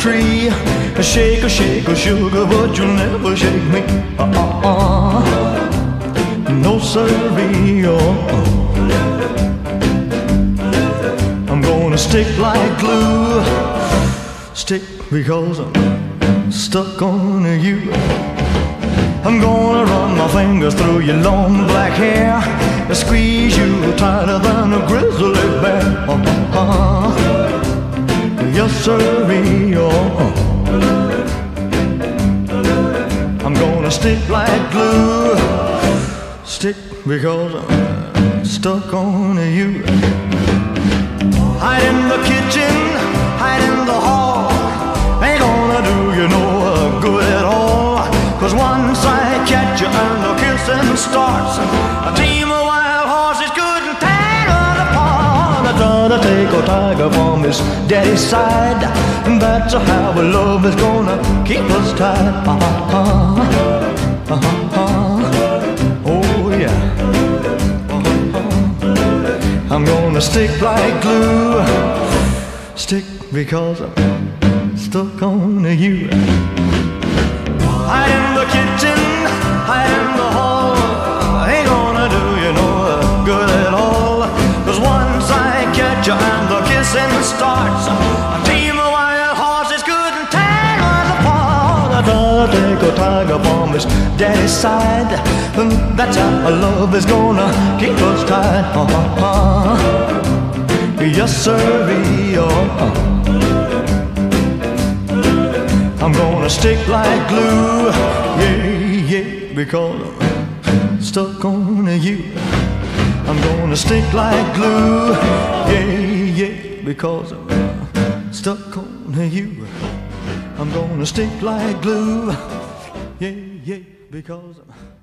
tree. Shake a shake a sugar, but you'll never shake me. Uh-uh-uh. No siree. Oh. I'm gonna stick like glue. Stick because I'm stuck on you. I'm gonna run my fingers through your long black hair and squeeze you tighter than a grizzly bear. Yes, sirree. Oh. I'm gonna stick like glue. Stick because I'm stuck on you. Hide in the kitchen, hide in the hall. Ain't gonna do you no good at all. Cause once I catch you and the kissing starts, I to take a tiger from his daddy's side. That's how our love is gonna keep us tied. Uh-huh. Uh-huh. Oh yeah. I'm gonna stick like glue. Stick because I'm stuck on you. Hide in the kitchen, hide in the hall. And starts, a team of wild horses couldn't tear us apart. I to take a tiger from his daddy's side. That's how love is gonna keep us tied. Uh-huh. Yes, sirree. Oh. I'm gonna stick like glue. Yeah, yeah, because I'm stuck on you. I'm gonna stick like glue. Yeah, because I'm stuck on you. I'm gonna stick like glue. Yeah, yeah, because I'm